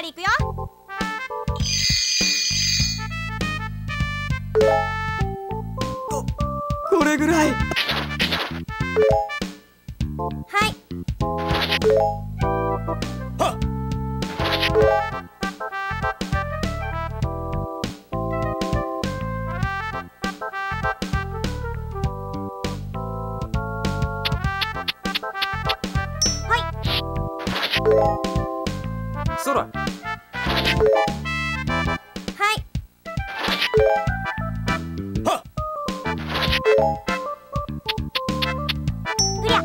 係行くよ。ここれぐらい。はい。はそらはい。はふりゃ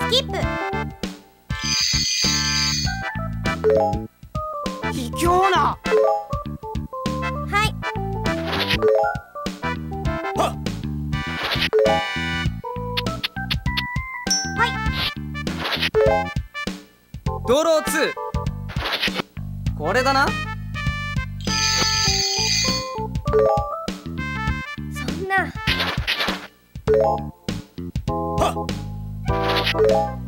スキップ。卑怯な。はい。はドロー2これだな。そんな。はド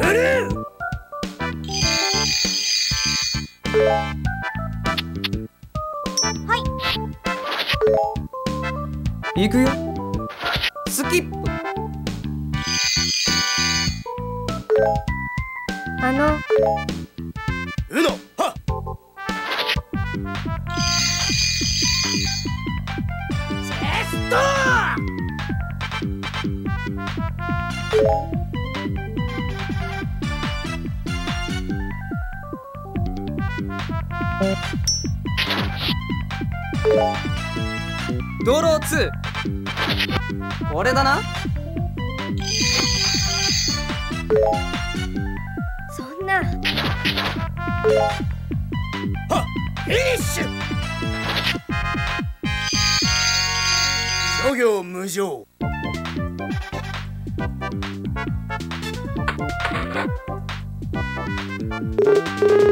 はい。行くよ。スキップ。あの。ウノドロー2これだな。そんな。はフィニッシュ。諸行無常。は